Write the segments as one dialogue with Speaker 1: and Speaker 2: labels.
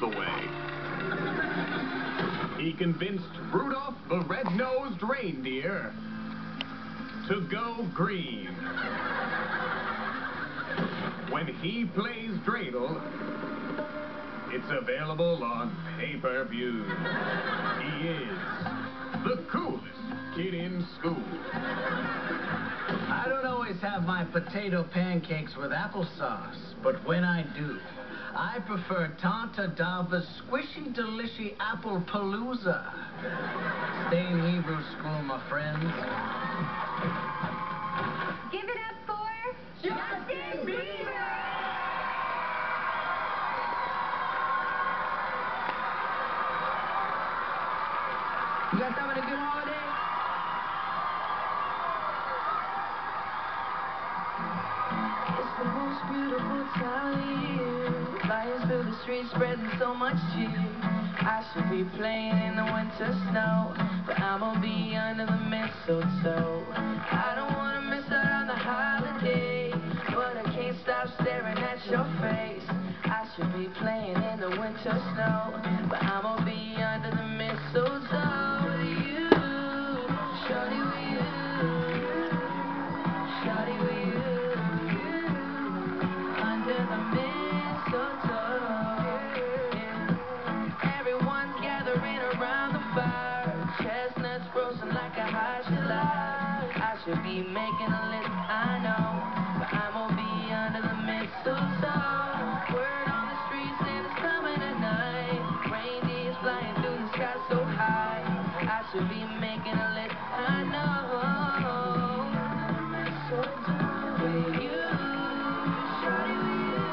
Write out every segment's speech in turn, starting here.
Speaker 1: the way. He convinced Rudolph the red-nosed reindeer to go green. When he plays dreidel, it's available on pay-per-view. He is the coolest kid in school.
Speaker 2: I don't always have my potato pancakes with applesauce, but when I do, I prefer Tanta Dava's squishy, delishy apple palooza. Stay in Hebrew school, my friends.
Speaker 3: Give it up for Justin Bieber!
Speaker 4: You guys having a good holiday? It's the most beautiful time Lions fill the streets, spreading so much cheer. I should be playing in the winter snow, but I'ma be under the mistletoe. I don't wanna miss out on the holiday, but I can't stop staring at your face. I should be playing in the winter snow, but I'ma be under the should be making a list, I know, but I'ma be under the mistletoe. Word on the street Santa's coming tonight. Reindeers flying through the sky so high. I should be making a list, I know. With you, shawty, with you,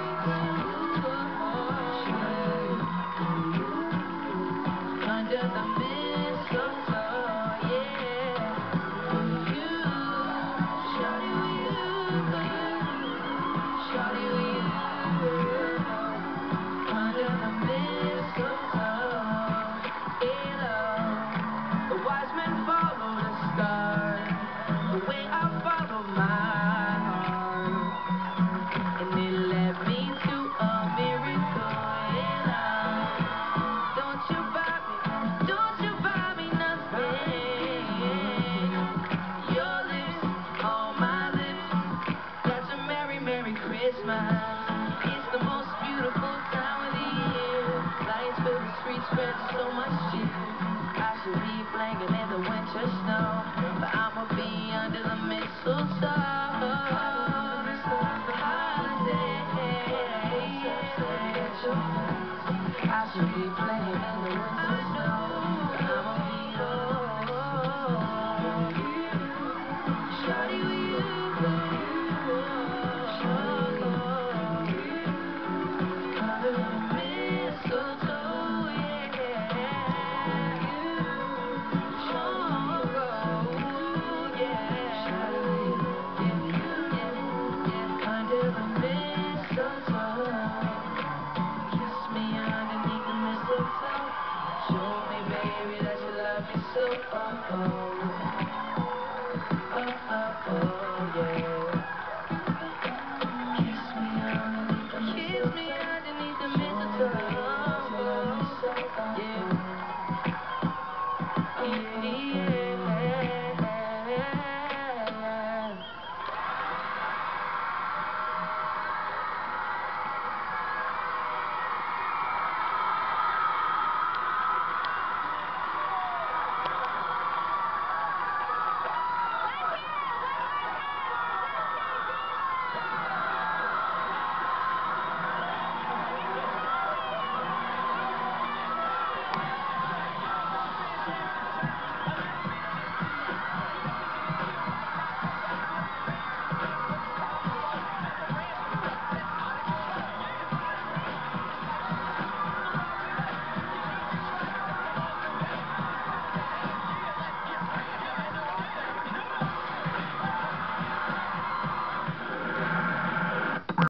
Speaker 4: under the It's the most beautiful time of the year. Lights fill the streets, spread so much cheer. I should be in the winter snow, but I'ma be under the mistletoe. I should be playing in the winter Show me, baby, that you love me so. Oh, oh.